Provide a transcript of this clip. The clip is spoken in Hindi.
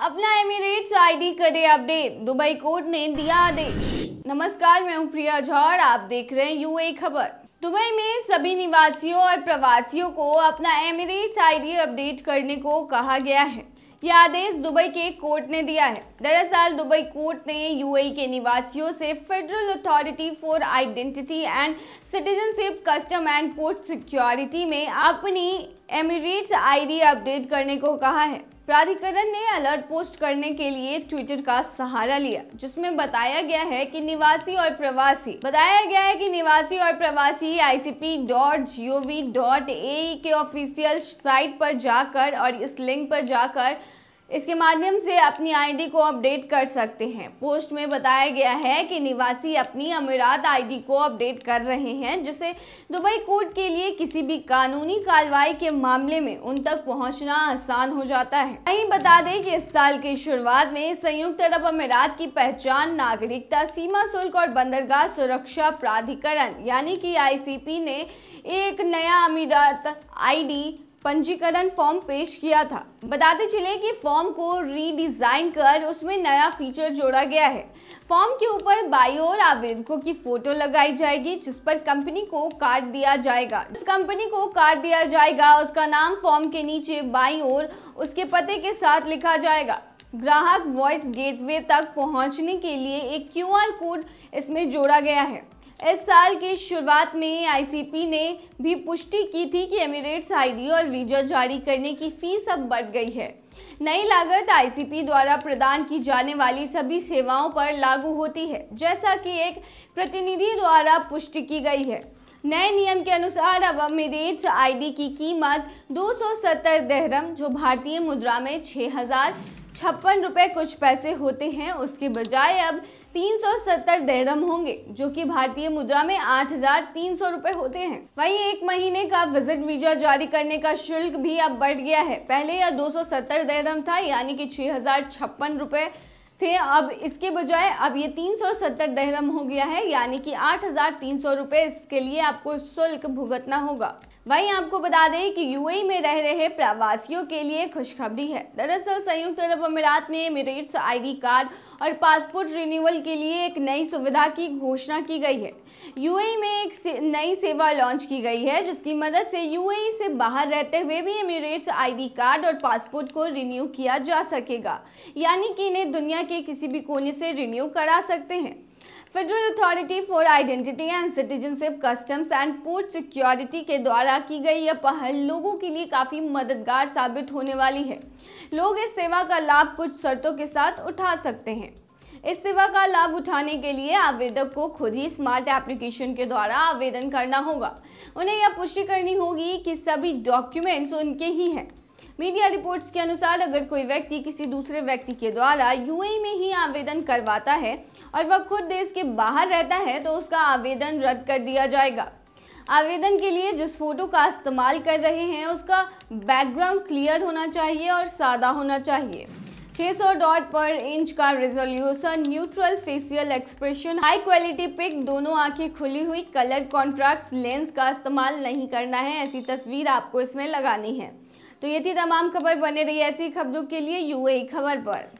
अपना एमिरेट्स आईडी करे अपडेट दुबई कोर्ट ने दिया आदेश। नमस्कार, मैं हूँ प्रिया झा और आप देख रहे हैं यूए खबर। दुबई में सभी निवासियों और प्रवासियों को अपना एमिरेट्स आईडी अपडेट करने को कहा गया है। यह आदेश दुबई के कोर्ट ने दिया है। दरअसल, दुबई कोर्ट ने यूएई के निवासियों से federal authority for identity and citizenship custom and port security में अपनी एमिरेट्स आईडी अपडेट करने को कहा है। प्राधिकरण ने अलर्ट पोस्ट करने के लिए ट्विटर का सहारा लिया, जिसमें बताया गया है कि निवासी और प्रवासी, बताया गया है कि निवासी और प्रवासी icp.gov.ae के ऑफिशियल साइट पर जाकर और इस लिंक पर जाकर इसके माध्यम से अपनी आईडी को अपडेट कर सकते हैं। पोस्ट में बताया गया है कि निवासी अपनी अमीरात आईडी को अपडेट कर रहे हैं जिससे दुबई कोर्ट के लिए किसी भी कानूनी कार्रवाई के मामले में उन तक पहुँचना आसान हो जाता है। वहीं बता दें कि इस साल की शुरुआत में संयुक्त अरब अमीरात की पहचान नागरिकता, सीमा शुल्क और बंदरगाह सुरक्षा प्राधिकरण, यानी कि आईसीपी ने एक नया अमीरात आईडी पंजीकरण फॉर्म पेश किया था। बताते चले कि फॉर्म को रीडिजाइन कर उसमें नया फीचर जोड़ा गया है। फॉर्म के ऊपर बाई और आवेदकों की फ़ोटो लगाई जाएगी, जिस पर कंपनी को कार्ड दिया जाएगा। जिस कंपनी को कार्ड दिया जाएगा, उसका नाम फॉर्म के नीचे बाई और उसके पते के साथ लिखा जाएगा। ग्राहक वॉइस गेटवे तक पहुँचने के लिए एक क्यूआर कोड इसमें जोड़ा गया है। इस साल की शुरुआत में आईसीपी ने भी पुष्टि की थी कि एमिरेट्स आईडी और वीज़ा जारी करने की फ़ीस अब बढ़ गई है। नई लागत आईसीपी द्वारा प्रदान की जाने वाली सभी सेवाओं पर लागू होती है, जैसा कि एक प्रतिनिधि द्वारा पुष्टि की गई है। नए नियम के अनुसार अब एमिरेट्स आईडी की कीमत 270 दहरम जो भारतीय मुद्रा में छह हज़ार छप्पन रुपए कुछ पैसे होते हैं, उसके बजाय अब 370 दहरम होंगे, जो कि भारतीय मुद्रा में आठ हज़ार होते हैं। वहीं एक महीने का विज़िट वीज़ा जारी करने का शुल्क भी अब बढ़ गया है। पहले यह 270 दहरम था, यानी कि छह हज़ार थे। अब इसके बजाय अब ये 370 दहरम हो गया है, यानी कि आठ हज़ार इसके लिए आपको शुल्क भुगतना होगा। वहीं आपको बता दें कि यूएई में रह रहे प्रवासियों के लिए खुशखबरी है। दरअसल संयुक्त अरब अमीरात में एमिरेट्स आईडी कार्ड और पासपोर्ट रिन्यूअल के लिए एक नई सुविधा की घोषणा की गई है। यूएई में एक से, नई सेवा लॉन्च की गई है जिसकी मदद से यूएई से बाहर रहते हुए भी एमिरेट्स आईडी कार्ड और पासपोर्ट को रिन्यू किया जा सकेगा। यानी कि इन्हें दुनिया के किसी भी कोने से रिन्यू करा सकते हैं। Federal authority for identity and citizenship customs and port security के द्वारा की गई यह पहल लोगों के लिए काफ़ी मददगार साबित होने वाली है। लोग इस सेवा का लाभ कुछ शर्तों के साथ उठा सकते हैं। इस सेवा का लाभ उठाने के लिए आवेदक को खुद ही स्मार्ट एप्लीकेशन के द्वारा आवेदन करना होगा। उन्हें यह पुष्टि करनी होगी कि सभी डॉक्यूमेंट्स उनके ही हैं। मीडिया रिपोर्ट्स के अनुसार अगर कोई व्यक्ति किसी दूसरे व्यक्ति के द्वारा यूएई में ही आवेदन करवाता है और वह खुद देश के बाहर रहता है तो उसका आवेदन रद्द कर दिया जाएगा। आवेदन के लिए जिस फ़ोटो का इस्तेमाल कर रहे हैं, उसका बैकग्राउंड क्लियर होना चाहिए और सादा होना चाहिए। 600 डॉट पर इंच का resolution neutral facial expression high quality pic दोनों आँखें खुली हुई कलर कॉन्ट्रास्ट लेंस का इस्तेमाल नहीं करना है, ऐसी तस्वीर आपको इसमें लगानी है। तो ये थी तमाम खबर, बने रही ऐसी खबरों के लिए, यूएई खबर पर।